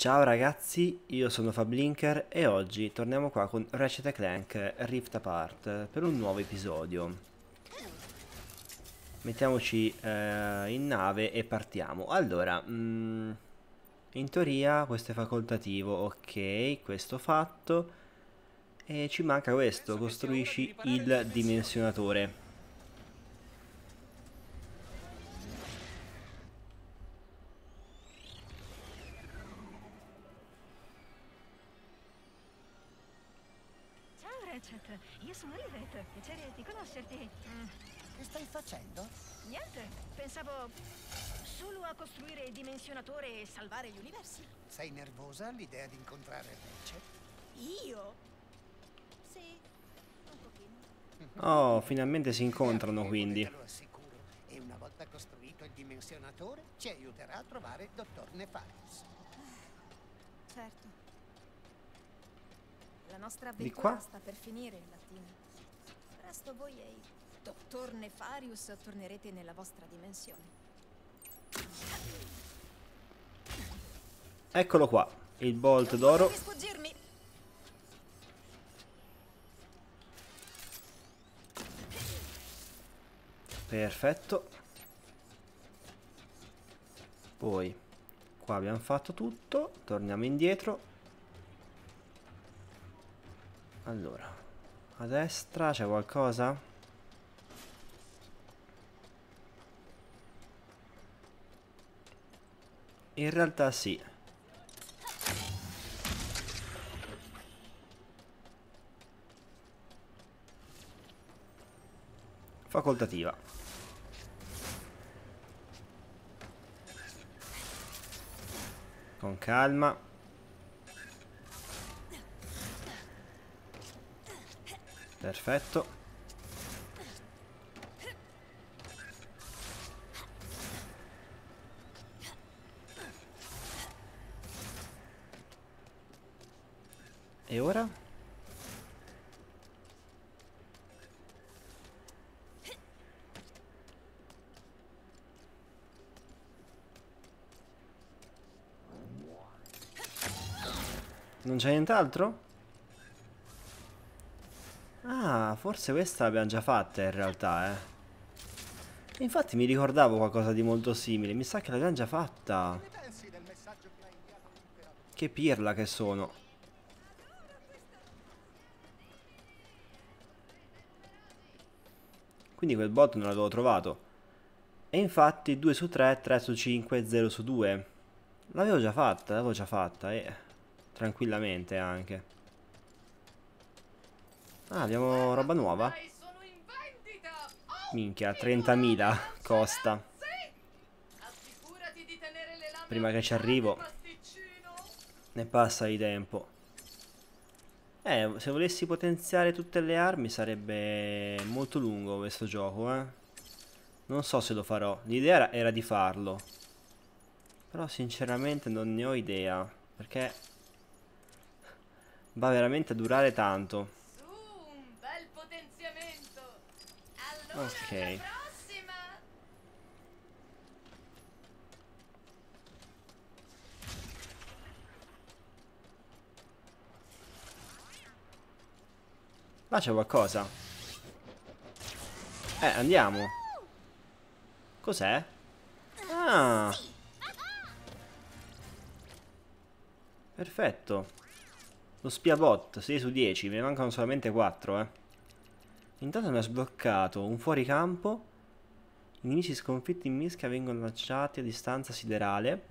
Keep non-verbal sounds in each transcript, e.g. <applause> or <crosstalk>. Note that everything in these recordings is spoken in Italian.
Ciao ragazzi, io sono Fablinker e oggi torniamo qua con Ratchet Clank Rift Apart per un nuovo episodio. Mettiamoci eh, in nave e partiamo. Allora, mm, in teoria questo è facoltativo, ok, questo fatto. E ci manca questo, costruisci il dimensionatore. Ratchet, io sono Yvette, piacere di conoscerti. Mm, Che stai facendo? niente, pensavo solo a costruire il dimensionatore e salvare gli universi. Sei nervosa all'idea di incontrare Ratchet? Io? Sì, un pochino. Oh, finalmente si incontrano quindi. Te lo assicuro. E una volta costruito il dimensionatore, ci aiuterà a trovare il dottor Nefarius. Certo. La nostra Di avventura qua? sta per finire, Latina. Presto voi e il dottor Nefarius tornerete nella vostra dimensione. Eccolo qua, il bolt d'oro. Perfetto. Poi, qua abbiamo fatto tutto. Torniamo indietro. Allora, a destra c'è qualcosa? In realtà sì. Facoltativa. Con calma. Perfetto. E ora? Non c'è nient'altro? Ah, forse questa l'abbiamo già fatta in realtà, eh. Infatti mi ricordavo qualcosa di molto simile, mi sa che l'abbiamo già fatta. Che pirla che sono. Quindi quel bot non l'avevo trovato. E infatti 2 su 3, 3 su 5, 0 su 2. L'avevo già fatta, l'avevo già fatta e tranquillamente anche. Ah, abbiamo roba nuova. Minchia, 30.000 costa. Prima che ci arrivo. Ne passa di tempo. Eh, se volessi potenziare tutte le armi sarebbe molto lungo questo gioco, eh. Non so se lo farò. L'idea era, era di farlo. Però sinceramente non ne ho idea. Perché va veramente a durare tanto. Su, un bel potenziamento! Allora, Ok. Là c'è qualcosa. Eh, andiamo. Cos'è? Ah. Perfetto. Lo spia bot, 6 su 10, me ne mancano solamente 4, eh. Intanto mi ha sbloccato un fuoricampo. I nemici sconfitti in mischia vengono lanciati a distanza siderale.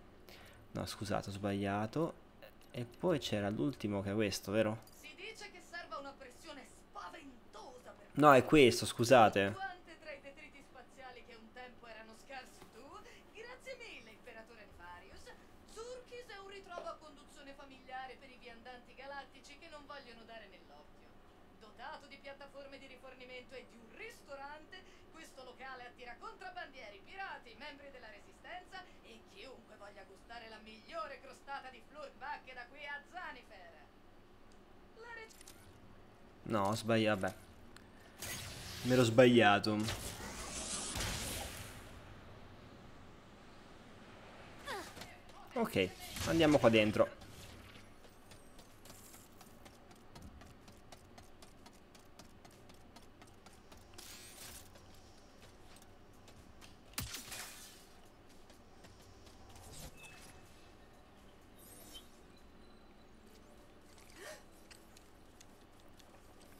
No, scusate, ho sbagliato. E poi c'era l'ultimo che è questo, vero? Si dice che serva una pressione spaventosa per No, è questo, scusate. Quante tra i detriti spaziali che un tempo erano scarsi tu, grazie mille, imperatore Nefarius. Surkis è un ritrovo a conduzione familiare per i viandanti galattici che non vogliono dare nell'occhio. Dotato di piattaforme di rifornimento e di un ristorante, questo locale attira contrabbandieri, pirati, membri della resistenza e chiunque voglia gustare la migliore crostata di Flurback da qui a Zanifer. No, ho sbagliato, vabbè. Mi ero sbagliato. Ok, andiamo qua dentro.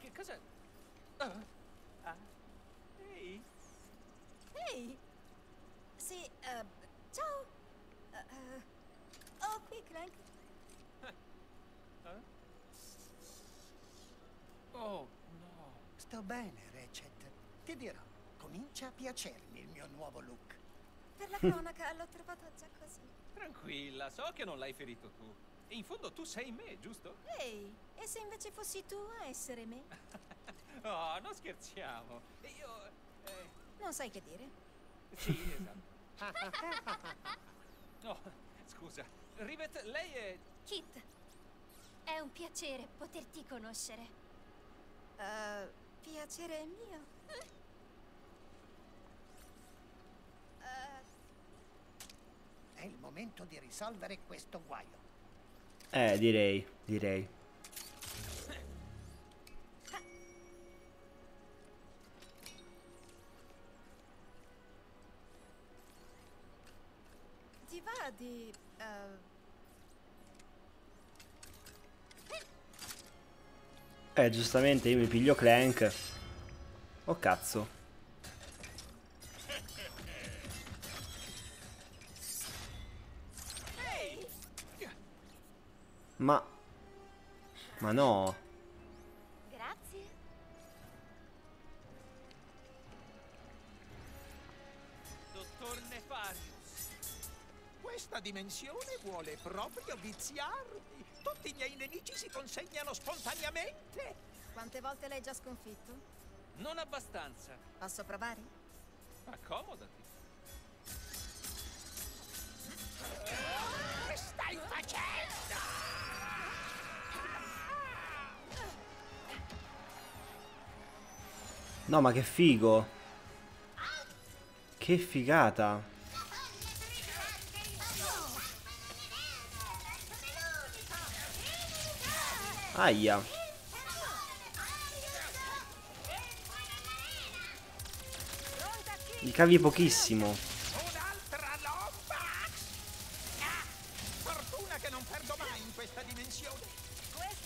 Che cos'è? Ah. Ah. Ehi, Ehi! Sì, eh, ciao! Eh, eh, oh, qui, Clank. Oh, no. Sto bene, Ratchet. Ti dirò, comincia a piacermi il mio nuovo look. Per la cronaca l'ho trovato già così. Tranquilla, so che non l'hai ferito tu. E in fondo tu sei me, giusto? Ehi, e se invece fossi tu a essere me? <laughs> Oh, non scherziamo. Io... Eh, Non sai che dire? sì, esatto. No, <laughs> scusa. Rivet, lei è... Kit, è un piacere poterti conoscere. Eh, piacere mio. Eh, È il momento di risolvere questo guaio. Eh, direi, direi. ti va di... eh, Eh, giustamente io mi piglio Clank. Oh cazzo. Ma... Ma no. Dimensione vuole proprio viziarmi. Tutti i miei nemici si consegnano spontaneamente. quante volte l'hai già sconfitto? Non abbastanza. Posso provare? Accomodati. Che stai facendo? No, ma che figo. Che figata.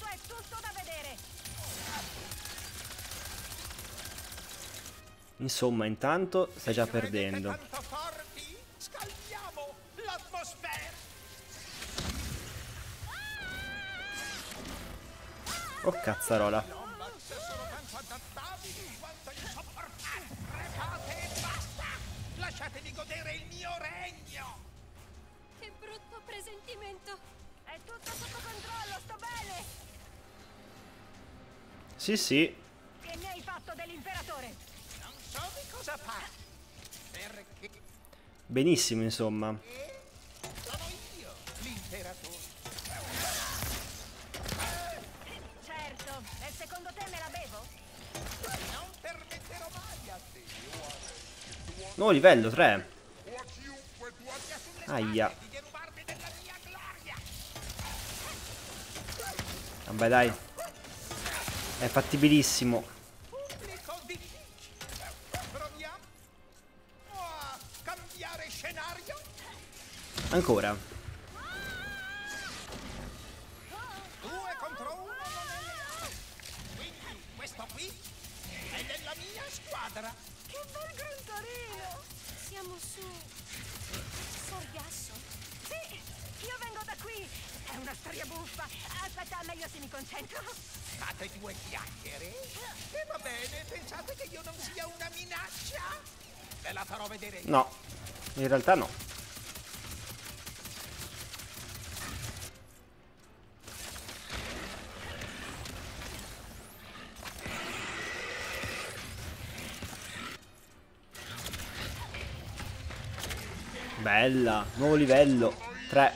È tutto da vedere! Insomma, intanto stai già perdendo. tanto forti? Scaldiamo l'atmosfera. E basta. Lasciatemi godere il mio regno. Che brutto presentimento. È tutto sotto controllo, sto bene! Sì, sì. Che ne hai fatto dell'imperatore? Non so di cosa parli. Perché Benissimo, insomma. sono io l'imperatore. Secondo te me la bevo? Non permetterò mai a te. Nuovo livello 3. O a chiunque tu abbia sulle Aia. Vabbè, dai. È fattibilissimo. Pubblico difficile. Proviamo a cambiare scenario. Ancora. Squadra. Che bel gruntorino! Siamo su Sargasso. Sì, io vengo da qui! È una storia buffa! Aspetta, meglio se mi concentro! Fate due chiacchiere? E va bene, pensate che io non sia una minaccia? Ve la farò vedere io. No. In realtà no. Bella, nuovo livello. 3.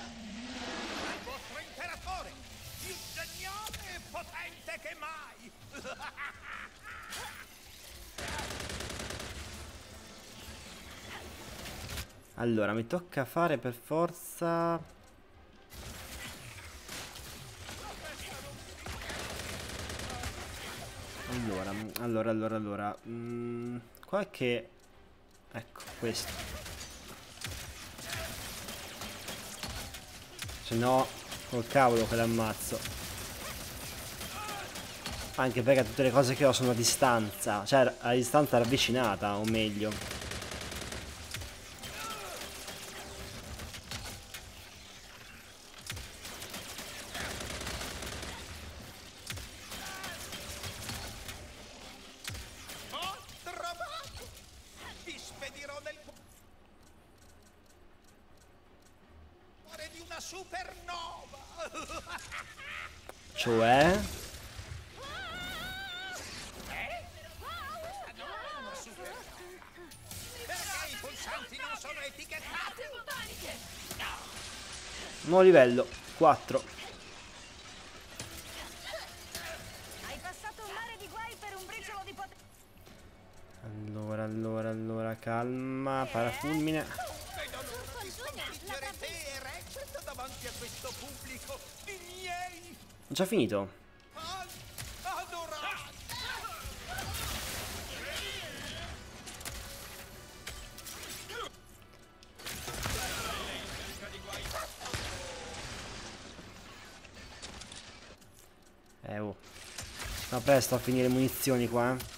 Allora, mi tocca fare per forza... Allora, allora, allora, allora... Mm, qualche... Ecco, questo. Se no, col cavolo che l'ammazzo. Anche perché tutte le cose che ho sono a distanza. Cioè, a distanza ravvicinata, o meglio. Ho trovato! Vi spedirò nel cuore di una supernova! Cioè... Una supernova! Perché i pulsanti non sono etichettati? Nuovo livello. 4. Hai passato un mare di guai per un briciolo di potere. Allora, allora, allora, calma. Parafulmine. Vedo l'ora di sconfiggere te e Ratchet davanti a questo pubblico! I miei Ho già finito. adorati! Eh, oh. Ma presto a finire munizioni qua, eh.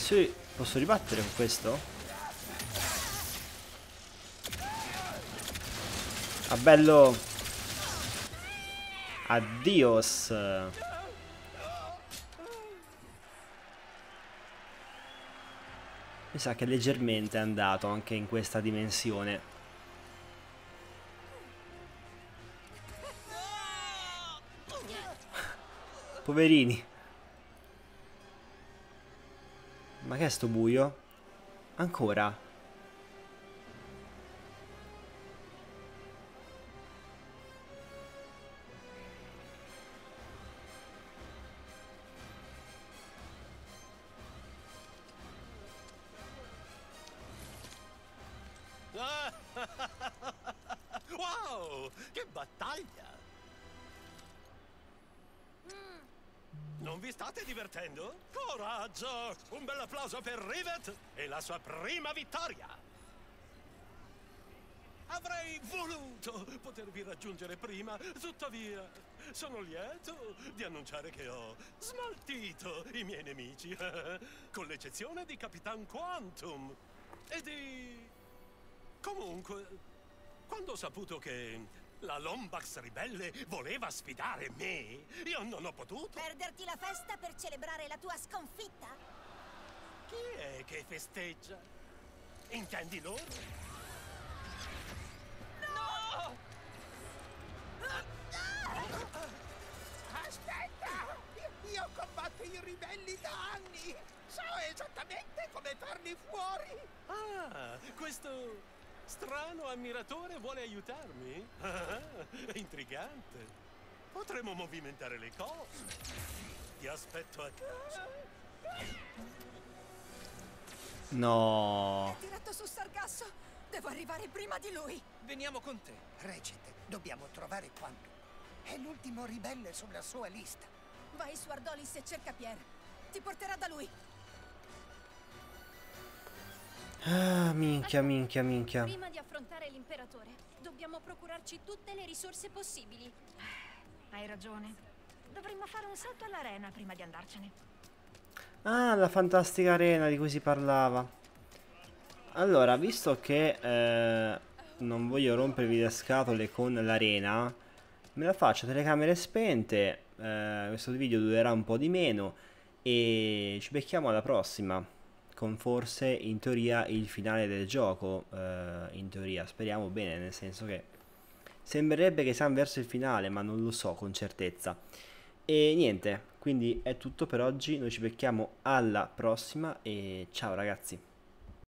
Se posso ribattere con questo? Ah, bello! Addios! Mi sa che leggermente è andato anche in questa dimensione. Poverini. Ma che è sto buio? Ancora? <laughs> Wow, che battaglia! Non vi state divertendo? Coraggio! Un bel applauso per Rivet e la sua prima vittoria! Avrei voluto potervi raggiungere prima, tuttavia sono lieto di annunciare che ho smaltito i miei nemici, <laughs> con l'eccezione di Capitan Quantum e di... Comunque, quando ho saputo che la Lombax ribelle voleva sfidare me, io non ho potuto. Perderti la festa per celebrare la tua sconfitta? Chi è che festeggia? Intendi loro? Aspetta! Ammiratore vuole aiutarmi? Ah, <laughs> intrigante. Potremmo movimentare le cose. Ti aspetto a casa. No. Tirato su Sargasso! Devo arrivare prima di lui! Veniamo con te. Ratchet, dobbiamo trovare Quantum. È l'ultimo ribelle sulla sua lista. Vai su Ardolis e cerca Pierre. Ti porterà da lui. Ah, minchia, minchia, minchia. Prima di affrontare l'imperatore, dobbiamo procurarci tutte le risorse possibili. <sighs> Hai ragione. Dovremmo fare un salto all'arena prima di andarcene. Ah, la fantastica arena di cui si parlava. Allora, visto che eh, non voglio rompervi le scatole con l'arena, me la faccio a telecamere spente. eh, questo video durerà un po' di meno. E ci becchiamo alla prossima. Con forse in teoria il finale del gioco. eh, in teoria, speriamo bene, nel senso che sembrerebbe che siamo verso il finale, ma non lo so con certezza. E niente, quindi è tutto per oggi. Noi ci becchiamo alla prossima e ciao ragazzi.